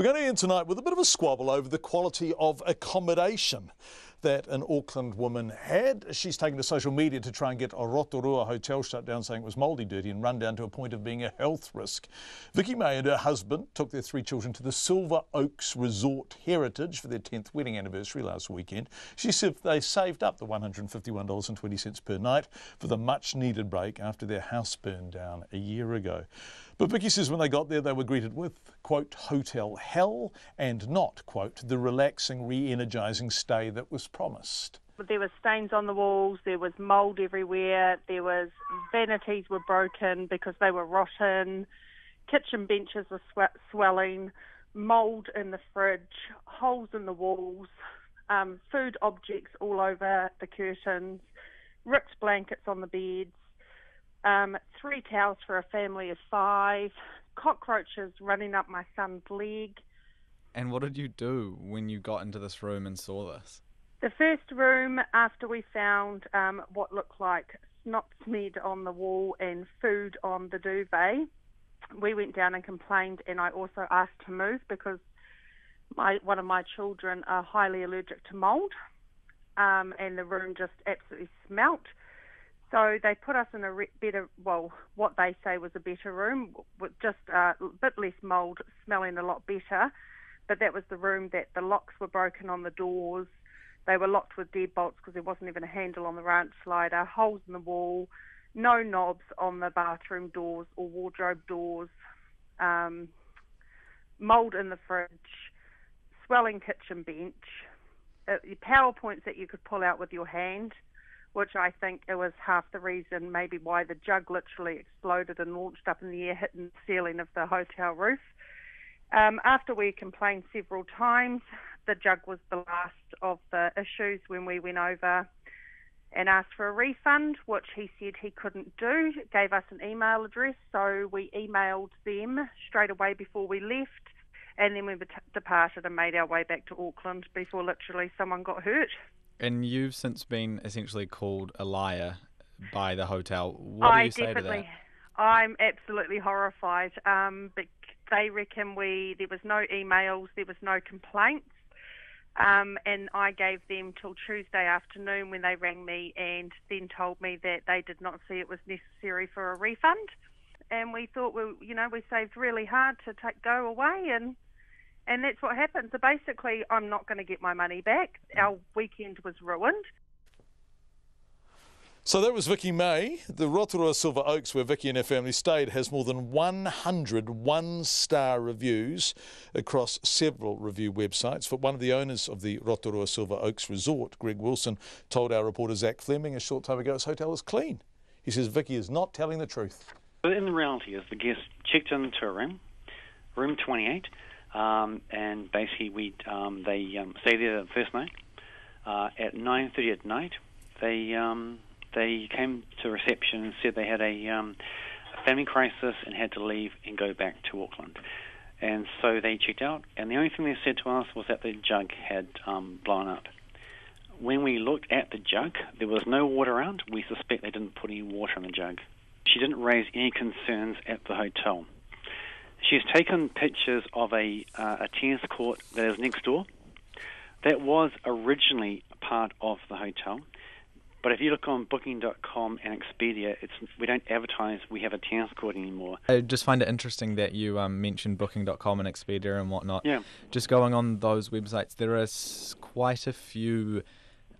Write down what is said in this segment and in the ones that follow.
We're going to end tonight with a bit of a squabble over the quality of accommodation that an Auckland woman had. She's taken to social media to try and get a Rotorua hotel shut down, saying it was mouldy, dirty, and run down to a point of being a health risk. Vicky May and her husband took their three children to the Silver Oaks Resort Heritage for their 10th wedding anniversary last weekend. She said they saved up the $151.20 per night for the much needed break after their house burned down a year ago. But Vicky says when they got there, they were greeted with, quote, hotel hell and not, quote, the relaxing, re energising stay that was promised. There were stains on the walls, there was mould everywhere, there was vanities were broken because they were rotten, kitchen benches were sw- swelling, mould in the fridge, holes in the walls, um, food objects all over the curtains, ripped blankets on the beds um, three towels for a family of five, cockroaches running up my son's leg. And what did you do when you got into this room and saw this? The first room, after we found um, what looked like snot smeared on the wall and food on the duvet, we went down and complained, and I also asked to move because my one of my children are highly allergic to mould, um, and the room just absolutely smelt. So they put us in a better, well, what they say was a better room, with just a bit less mould, smelling a lot better. But that was the room that the locks were broken on the doors. They were locked with deadbolts because there wasn't even a handle on the ranch slider, holes in the wall, no knobs on the bathroom doors or wardrobe doors, um, mould in the fridge, swelling kitchen bench, uh, PowerPoints that you could pull out with your hand which I think it was half the reason maybe why the jug literally exploded and launched up in the air, hitting the ceiling of the hotel roof. Um, after we complained several times, the jug was the last of the issues when we went over and asked for a refund, which he said he couldn't do. Gave us an email address, so we emailed them straight away before we left, and then we departed and made our way back to Auckland before literally someone got hurt. And you've since been essentially called a liar by the hotel. What I do you say to that? I'm absolutely horrified. Um, but they reckon we there was no emails, there was no complaints. Um, and I gave them till Tuesday afternoon when they rang me and then told me that they did not see it was necessary for a refund. And we thought, well, you know, we saved really hard to take, go away and and that's what happened. So basically, I'm not going to get my money back. Our weekend was ruined. So that was Vicky May. The Rotorua Silver Oaks, where Vicky and her family stayed, has more than 100 one star reviews across several review websites. But one of the owners of the Rotorua Silver Oaks Resort, Greg Wilson, told our reporter Zach Fleming a short time ago his hotel is clean. He says Vicky is not telling the truth. But in the reality is the guest checked into a room, room 28, um, and basically we um, they um, stay there the first night. Uh, at 9:30 at night, they um, they came to reception and said they had a, um, a family crisis and had to leave and go back to Auckland. And so they checked out, and the only thing they said to us was that the jug had blown up. When we looked at the jug, there was no water around. We suspect they didn't put any water in the jug. She didn't raise any concerns at the hotel. She's taken pictures of a, uh, a tennis court that is next door. That was originally part of the hotel. But if you look on Booking.com and Expedia, it's we don't advertise we have a tennis court anymore. I just find it interesting that you um, mentioned Booking.com and Expedia and whatnot. Yeah. Just going on those websites, there is quite a few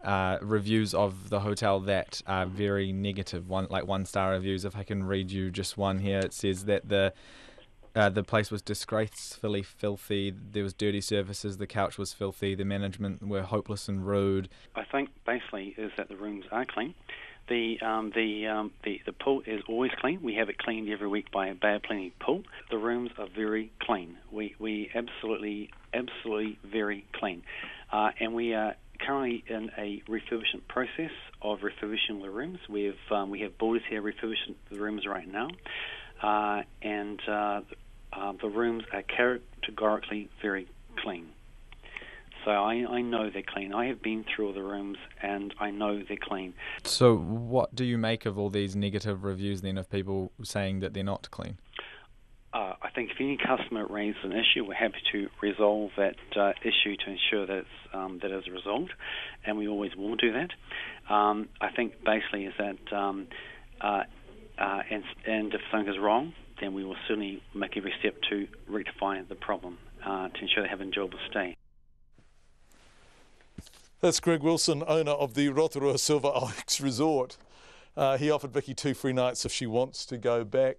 uh, reviews of the hotel that are very negative. negative, one like one star reviews. If I can read you just one here, it says that the uh, the place was disgracefully filthy. There was dirty surfaces. The couch was filthy. The management were hopeless and rude. I think basically is that the rooms are clean. The um, the um, the the pool is always clean. We have it cleaned every week by a Bay Plenty pool. The rooms are very clean. We we absolutely absolutely very clean, uh, and we are currently in a refurbishment process of refurbishing the rooms. We've um, we have builders here refurbishing the rooms right now uh, and uh, uh, the rooms are categorically very clean. So I, I know they're clean. I have been through all the rooms and I know they're clean. So what do you make of all these negative reviews then of people saying that they're not clean? uh, I think if any customer raises an issue, we're happy to resolve that uh, issue to ensure that it's, um, that is resolved, and we always will do that. Um, I think basically is that, um, uh, uh, and, and if something is wrong, then we will certainly make every step to rectify the problem uh, to ensure they have an enjoyable stay. That's Greg Wilson, owner of the Rotorua Silver Oaks Resort. Uh, he offered Vicky two free nights if she wants to go back.